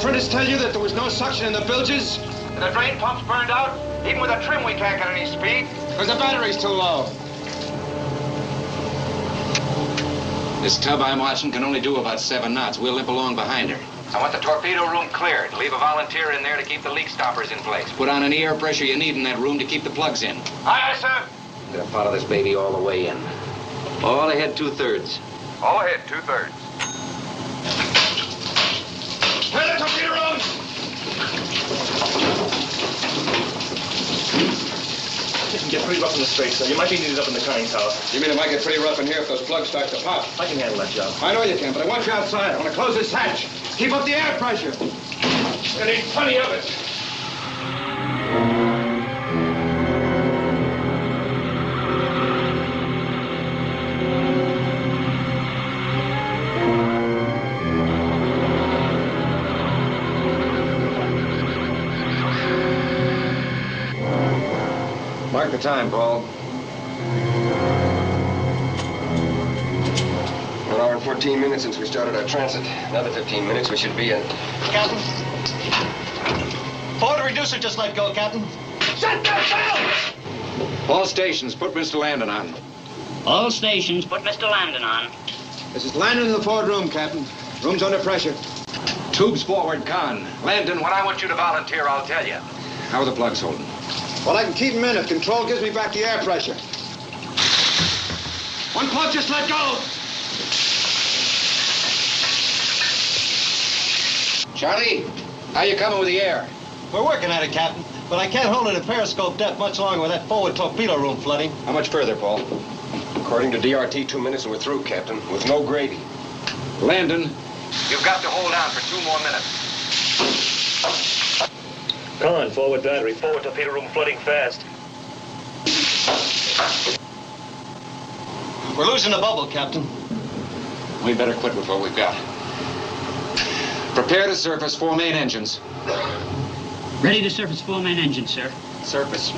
Prentice tell you that there was no suction in the bilges? And the drain pumps burned out? Even with a trim, we can't get any speed. Because the battery's too low. This tub I'm watching can only do about seven knots. We'll limp along behind her. I want the torpedo room cleared. Leave a volunteer in there to keep the leak stoppers in place. Put on any air pressure you need in that room to keep the plugs in. Aye, aye, sir. Gonna follow this baby all the way in. All ahead two-thirds. All ahead, two-thirds. Clear the torpedo room! It can get pretty rough in the straits, sir. You might be needed up in the conning tower. You mean it might get pretty rough in here if those plugs start to pop? I can handle that job. I know you can, but I want you outside. I want to close this hatch. Keep up the air pressure. There ain't plenty of it. Mark the time, Paul. One hour and 14 minutes since we started our transit. Another 15 minutes, we should be in. Captain. Forward reducer just let go, Captain. Shut that valve! All stations, put Mr. Landon on. All stations, put Mr. Landon on. This is Landon in the forward room, Captain. Room's under pressure. Tubes forward, con. Landon, when I want you to volunteer, I'll tell you. How are the plugs holding? Well, I can keep him in if control gives me back the air pressure. One plug just let go. Charlie, how are you coming with the air? We're working at it, Captain. But I can't hold it at periscope depth much longer with that forward torpedo room flooding. How much further, Paul? According to DRT, two minutes and we're through, Captain, with no gravy. Landon, You've got to hold on for two more minutes. Con, forward battery. Forward torpedo room flooding fast. We're losing the bubble, Captain. we better quit with what we've got. Prepare to surface four main engines. Ready to surface four main engines, sir. Surface.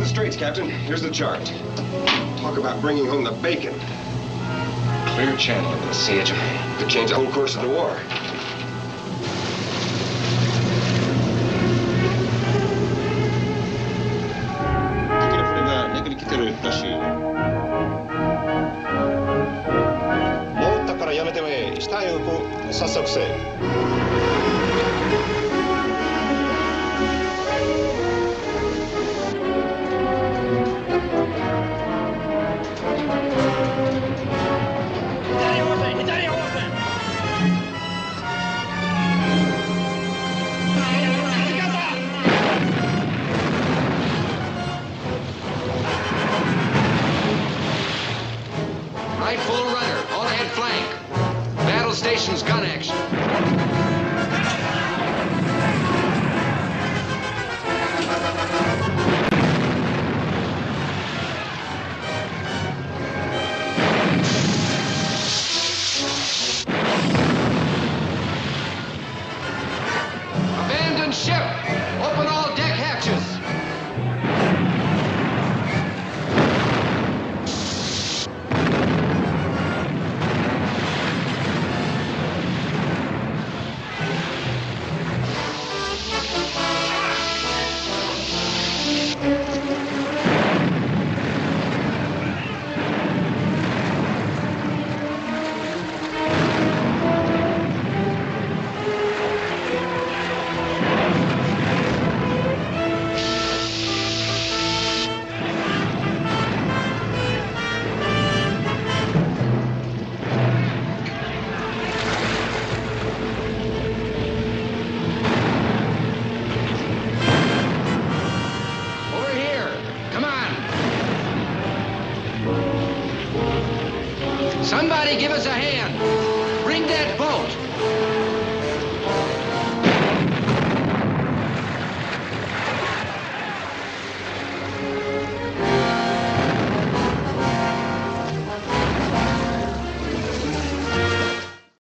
The straits, Captain. Here's the chart. Talk about bringing home the bacon. Clear channel into the siege. Could change the whole course of the war. Right full rudder, all ahead flank. Battle stations, gun action. Abandon ship! Somebody give us a hand. Bring that boat.